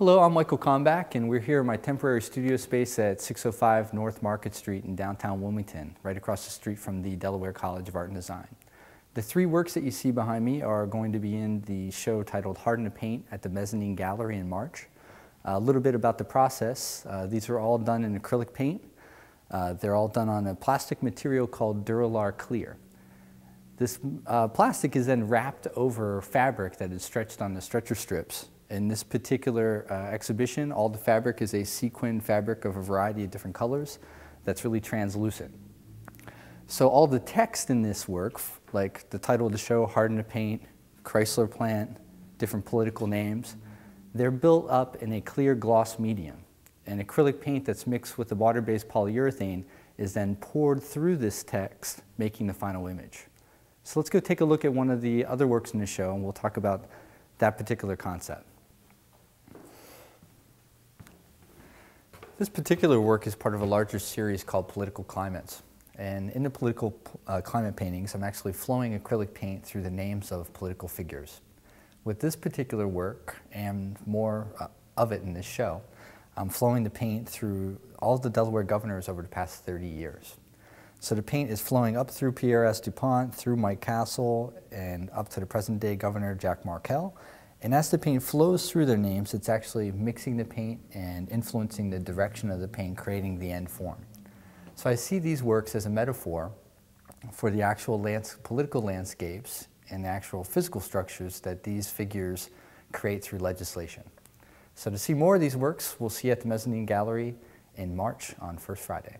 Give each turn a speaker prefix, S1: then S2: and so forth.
S1: I'm Michael Kalmbach, and we're here in my temporary studio space at 605 North Market Street in downtown Wilmington, right across the street from the Delaware College of Art and Design. The three works that you see behind me are going to be in the show titled Harden to Paint at the Mezzanine Gallery in March. a little bit about the process. Uh, these are all done in acrylic paint. Uh, they're all done on a plastic material called Duralar Clear. This uh, plastic is then wrapped over fabric that is stretched on the stretcher strips in this particular uh, exhibition, all the fabric is a sequin fabric of a variety of different colors that's really translucent. So all the text in this work, like the title of the show, Harden to Paint, Chrysler Plant, different political names, they're built up in a clear gloss medium. And acrylic paint that's mixed with the water-based polyurethane is then poured through this text, making the final image. So let's go take a look at one of the other works in the show, and we'll talk about that particular concept. This particular work is part of a larger series called Political Climates. And in the political uh, climate paintings, I'm actually flowing acrylic paint through the names of political figures. With this particular work, and more uh, of it in this show, I'm flowing the paint through all the Delaware governors over the past 30 years. So the paint is flowing up through Pierre S. DuPont, through Mike Castle, and up to the present day governor, Jack Markell, and as the paint flows through their names, it's actually mixing the paint and influencing the direction of the paint, creating the end form. So I see these works as a metaphor for the actual lands political landscapes and the actual physical structures that these figures create through legislation. So to see more of these works, we'll see at the Mezzanine Gallery in March on First Friday.